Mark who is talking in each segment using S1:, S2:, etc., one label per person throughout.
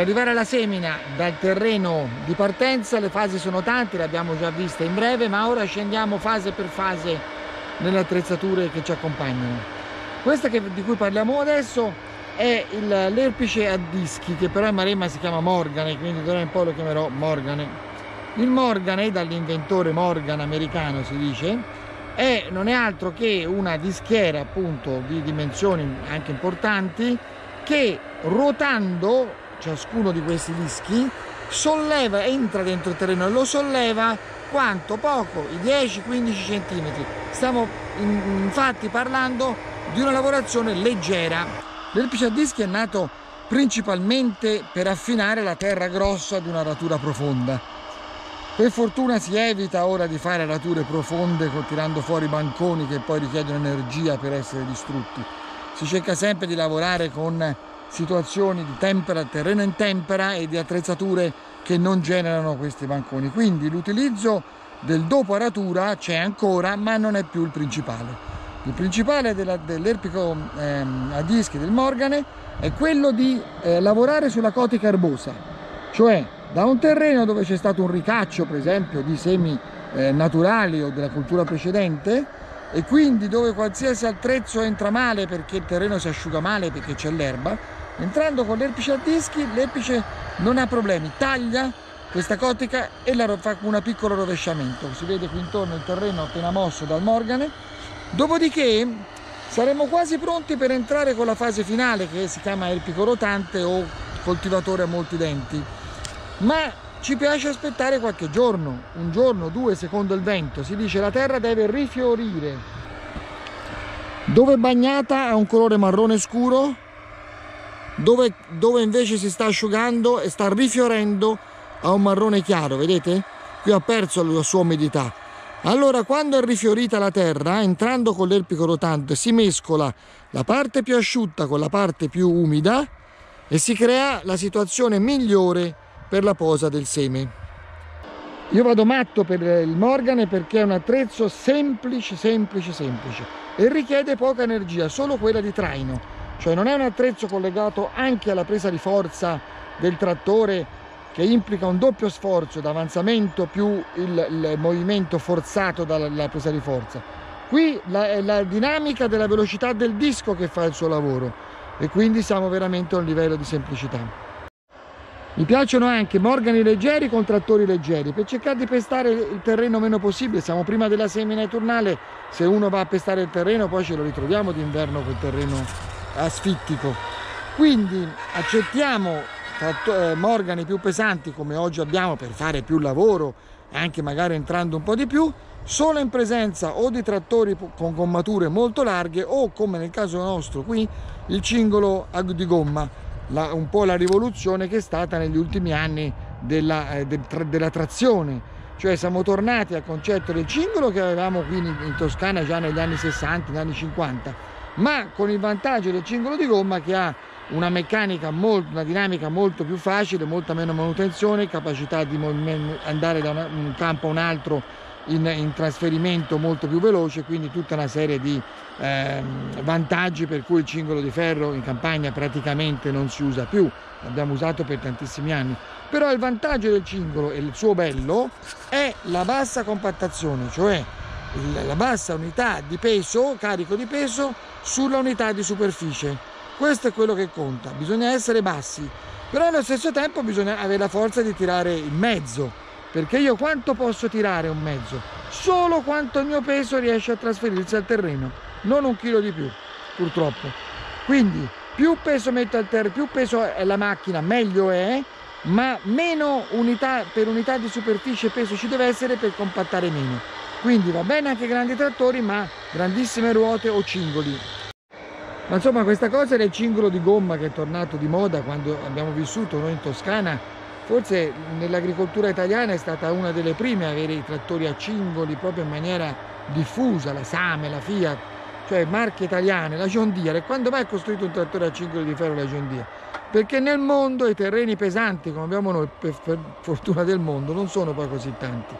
S1: arrivare alla semina dal terreno di partenza le fasi sono tante, le abbiamo già viste in breve, ma ora scendiamo fase per fase nelle attrezzature che ci accompagnano. Questa che, di cui parliamo adesso è l'erpice a dischi, che però in Maremma si chiama Morgane, quindi d'ora in poi lo chiamerò Morgane. Il Morgane, dall'inventore Morgan americano si dice, è, non è altro che una dischiera appunto di dimensioni anche importanti che ruotando ciascuno di questi dischi solleva, entra dentro il terreno e lo solleva quanto? Poco, i 10-15 cm. Stiamo infatti parlando di una lavorazione leggera. L'erpice a dischi è nato principalmente per affinare la terra grossa di una ratura profonda. Per fortuna si evita ora di fare rature profonde tirando fuori banconi che poi richiedono energia per essere distrutti. Si cerca sempre di lavorare con situazioni di tempera, terreno in tempera e di attrezzature che non generano questi banconi. Quindi l'utilizzo del dopo aratura c'è ancora, ma non è più il principale. Il principale dell'erpico ehm, a dischi del Morgane è quello di eh, lavorare sulla cotica erbosa, cioè da un terreno dove c'è stato un ricaccio, per esempio, di semi eh, naturali o della cultura precedente, e quindi dove qualsiasi attrezzo entra male perché il terreno si asciuga male perché c'è l'erba, entrando con l'erpice a dischi l'erpice non ha problemi, taglia questa cotica e la fa un piccolo rovesciamento, si vede qui intorno il terreno appena mosso dal morgane, dopodiché saremo quasi pronti per entrare con la fase finale che si chiama erpico rotante o coltivatore a molti denti, ma ci piace aspettare qualche giorno, un giorno, due, secondo il vento. Si dice la terra deve rifiorire. Dove bagnata ha un colore marrone scuro, dove, dove invece si sta asciugando e sta rifiorendo ha un marrone chiaro, vedete? Qui ha perso la sua umidità. Allora, quando è rifiorita la terra, entrando con l'erpico rotante, si mescola la parte più asciutta con la parte più umida e si crea la situazione migliore per la posa del seme. Io vado matto per il Morgane perché è un attrezzo semplice, semplice, semplice e richiede poca energia, solo quella di traino. Cioè non è un attrezzo collegato anche alla presa di forza del trattore che implica un doppio sforzo d'avanzamento più il, il, movimento forzato dalla presa di forza. Qui la, è la dinamica della velocità del disco che fa il suo lavoro e quindi siamo veramente a un livello di semplicità. Mi piacciono anche morgani leggeri con trattori leggeri per cercare di pestare il terreno meno possibile. Siamo prima della semina eturnale, se uno va a pestare il terreno poi ce lo ritroviamo d'inverno quel terreno asfittico. Quindi accettiamo eh, morgani più pesanti come oggi abbiamo per fare più lavoro, anche magari entrando un po' di più, solo in presenza o di trattori con gommature molto larghe o come nel caso nostro qui il cingolo di gomma la, un po' la rivoluzione che è stata negli ultimi anni della, eh, de, tra, della trazione. Cioè siamo tornati al concetto del cingolo che avevamo qui in, in Toscana già negli anni 60, negli anni 50 ma con il vantaggio del cingolo di gomma che ha una meccanica molto, una dinamica molto più facile, molta meno manutenzione, capacità di andare da una, un campo a un altro in, in, trasferimento molto più veloce, quindi tutta una serie di eh, vantaggi per cui il cingolo di ferro in campagna praticamente non si usa più, l'abbiamo usato per tantissimi anni. Però il vantaggio del cingolo e il suo bello è la bassa compattazione, cioè la bassa unità di peso, carico di peso sulla unità di superficie. Questo è quello che conta, bisogna essere bassi, però allo stesso tempo bisogna avere la forza di tirare in mezzo, perché io quanto posso tirare un mezzo? Solo quanto il mio peso riesce a trasferirsi al terreno, non un chilo di più, purtroppo. Quindi più peso metto al terreno, più peso è la macchina, meglio è, ma meno unità per unità di superficie peso ci deve essere per compattare meno. Quindi va bene anche grandi trattori, ma grandissime ruote o cingoli. Ma insomma questa cosa del cingolo di gomma che è tornato di moda quando abbiamo vissuto noi in Toscana Forse nell'agricoltura italiana è stata una delle prime a avere i trattori a cingoli proprio in maniera diffusa, la Same, la Fiat, cioè marche italiane, la John Deere. Quando mai ha costruito un trattore a cingoli di ferro la John Deere? Perché nel mondo i terreni pesanti, come abbiamo noi, per, fortuna del mondo, non sono poi così tanti.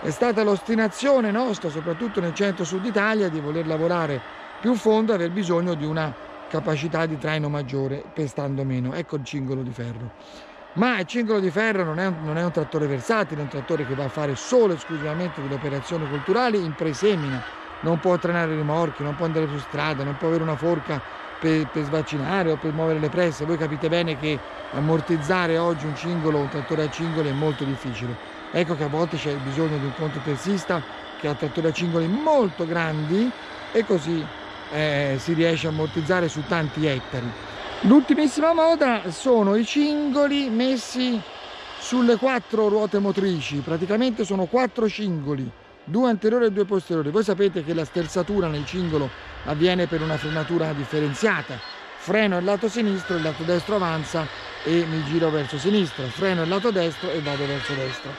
S1: È stata l'ostinazione nostra, soprattutto nel centro-sud Italia, di voler lavorare più fondo e aver bisogno di una capacità di traino maggiore, pestando meno. Ecco il cingolo di ferro. Ma il cingolo di ferro non è, un, non è un trattore versatile, è un trattore che va a fare solo e esclusivamente delle operazioni culturali in presemina, non può trainare rimorchi, non può andare su strada, non può avere una forca per, per svaccinare o per muovere le presse. Voi capite bene che ammortizzare oggi un cingolo, un trattore a cingoli è molto difficile. Ecco che a volte c'è bisogno di un controtersista che ha trattori a cingoli molto grandi e così eh, si riesce a ammortizzare su tanti ettari. L'ultimissima moda sono i cingoli messi sulle quattro ruote motrici, praticamente sono quattro cingoli, due anteriori e due posteriori. Voi sapete che la sterzatura nel cingolo avviene per una frenatura differenziata. Freno il lato sinistro, il lato destro avanza e mi giro verso sinistra, freno il lato destro e vado verso destra.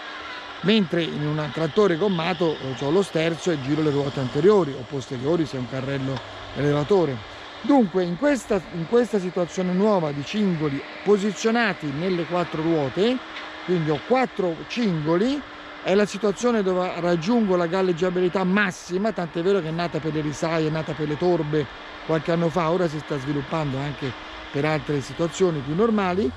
S1: Mentre in un trattore gommato ho lo sterzo e giro le ruote anteriori o posteriori se è un carrello elevatore. Dunque in questa, in questa situazione nuova di cingoli posizionati nelle quattro ruote, quindi ho quattro cingoli, è la situazione dove raggiungo la galleggiabilità massima, tant'è vero che è nata per le risaie, è nata per le torbe qualche anno fa, ora si sta sviluppando anche per altre situazioni più normali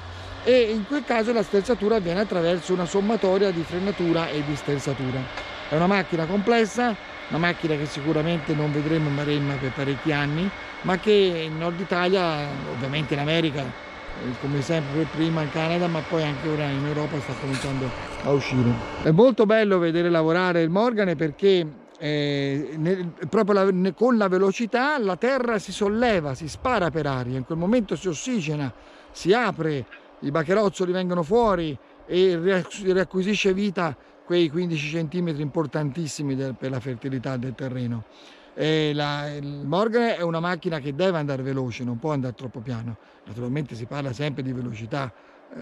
S1: e in quel caso la sterzatura avviene attraverso una sommatoria di frenatura e di sterzatura. È una macchina complessa, una macchina che sicuramente non vedremo in Maremma per parecchi anni, ma che in Nord Italia, ovviamente in America, eh, come sempre prima in Canada, ma poi anche ora in Europa sta cominciando a uscire. È molto bello vedere lavorare il Morgane perché eh, nel, proprio la, con la velocità la terra si solleva, si spara per aria, in quel momento si ossigena, si apre, i bacherozzoli vengono fuori e riacquisisce vita quei 15 cm importantissimi del, per la fertilità del terreno. La, il Morgan è una macchina che deve andare veloce, non può andare troppo piano. Naturalmente si parla sempre di velocità eh,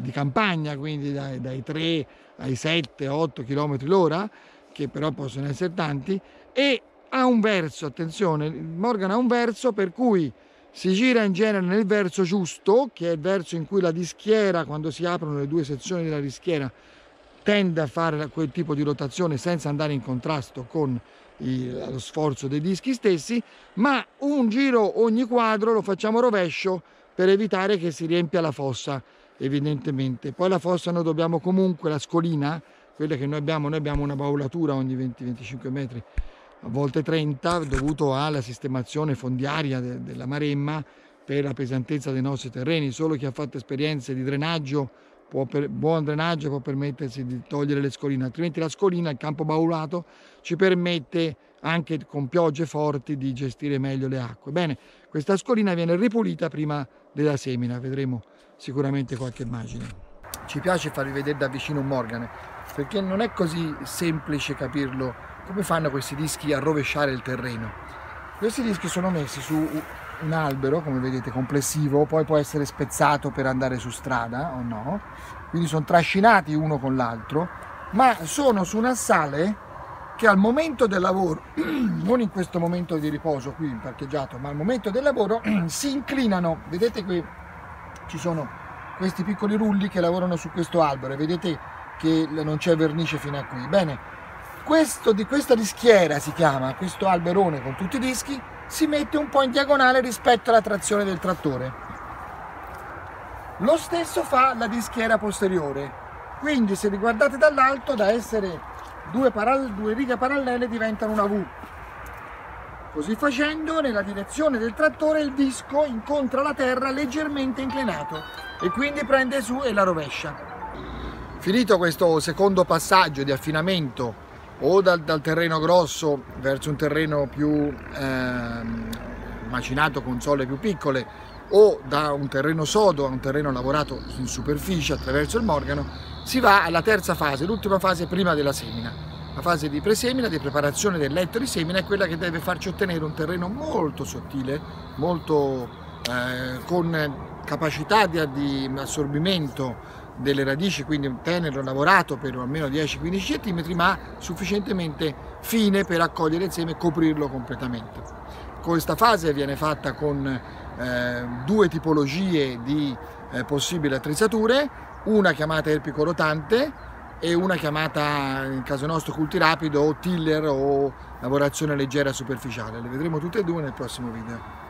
S1: di campagna, quindi dai, dai 3 ai 7, 8 km l'ora, che però possono essere tanti, e ha un verso, attenzione, il Morgan ha un verso per cui si gira in genere nel verso giusto, che è il verso in cui la dischiera, quando si aprono le due sezioni della dischiera, tende a fare quel tipo di rotazione senza andare in contrasto con il, lo sforzo dei dischi stessi, ma un giro ogni quadro lo facciamo rovescio per evitare che si riempia la fossa, evidentemente. Poi la fossa noi dobbiamo comunque, la scolina, quella che noi abbiamo, noi abbiamo una baulatura ogni 20-25 metri, a volte 30, dovuto alla sistemazione fondiaria de, della Maremma per la pesantezza dei nostri terreni. Solo chi ha fatto esperienze di drenaggio per, buon drenaggio può permettersi di togliere le scoline, altrimenti la scolina, il campo baulato, ci permette anche con piogge forti di gestire meglio le acque. Bene, questa scolina viene ripulita prima della semina, vedremo sicuramente qualche immagine. Ci piace farvi vedere da vicino un morgane, perché non è così semplice capirlo come fanno questi dischi a rovesciare il terreno. Questi dischi sono messi su un albero, come vedete, complessivo, poi può essere spezzato per andare su strada o no, quindi sono trascinati uno con l'altro, ma sono su un assale che al momento del lavoro, non in questo momento di riposo qui in parcheggiato, ma al momento del lavoro si inclinano, vedete qui ci sono questi piccoli rulli che lavorano su questo albero e vedete che non c'è vernice fino a qui. Bene, questo di questa dischiera si chiama, questo alberone con tutti i dischi, si mette un po' in diagonale rispetto alla trazione del trattore. Lo stesso fa la dischiera posteriore, quindi se li guardate dall'alto da essere due, due righe parallele diventano una V. Così facendo nella direzione del trattore il disco incontra la terra leggermente inclinato e quindi prende su e la rovescia. Finito questo secondo passaggio di affinamento o dal, dal terreno grosso verso un terreno più eh, macinato con zolle più piccole o da un terreno sodo a un terreno lavorato in superficie attraverso il morgano, si va alla terza fase, l'ultima fase prima della semina. La fase di presemina, di preparazione del letto di semina è quella che deve farci ottenere un terreno molto sottile, molto eh, con capacità di, di assorbimento delle radici, quindi tenerlo lavorato per almeno 10-15 cm, ma sufficientemente fine per accogliere il seme e coprirlo completamente. Questa fase viene fatta con eh, due tipologie di eh, possibili attrezzature, una chiamata erpico rotante e una chiamata, nel caso nostro, cultirapido o tiller o lavorazione leggera superficiale. Le vedremo tutte e due nel prossimo video.